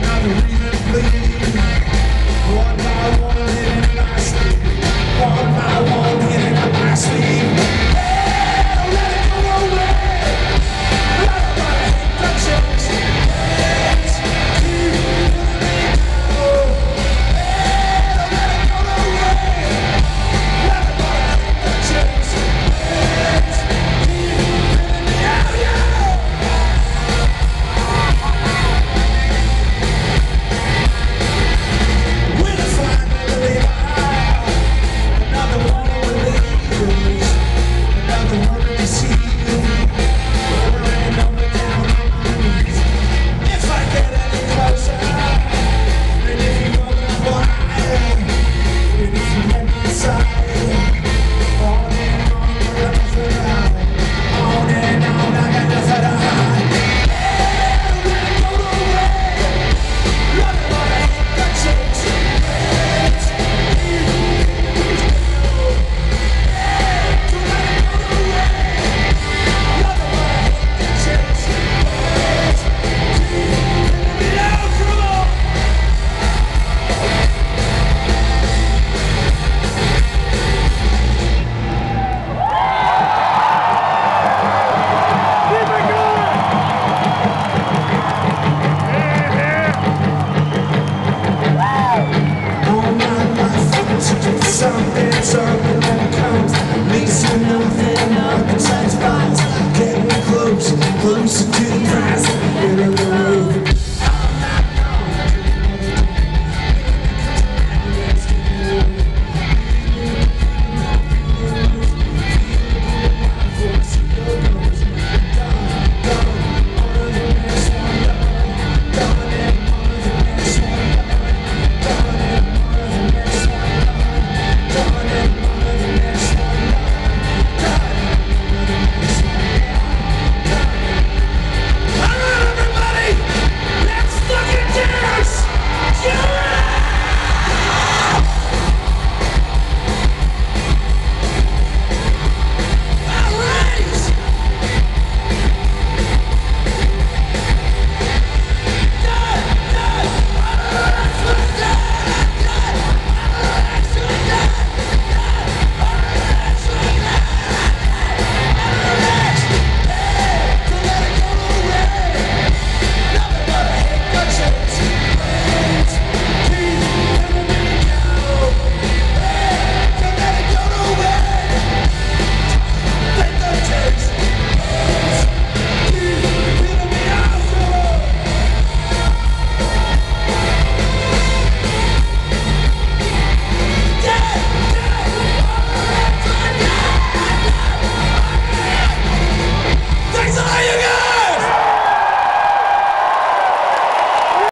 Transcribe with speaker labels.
Speaker 1: another reason for. One something, something that comes Least to nothing, nothing satisfies. Getting close, closer to the ground.